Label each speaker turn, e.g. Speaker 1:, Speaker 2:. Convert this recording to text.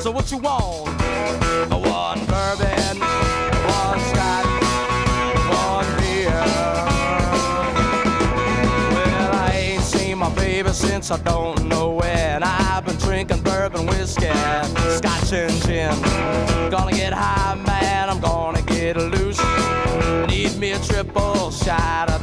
Speaker 1: So what you want? One bourbon, one scotch, one beer. Well, I ain't seen my baby since I don't know when. I've been drinking bourbon whiskey, scotch and gin. Gonna get high, man. I'm gonna get loose. Need me a triple shot?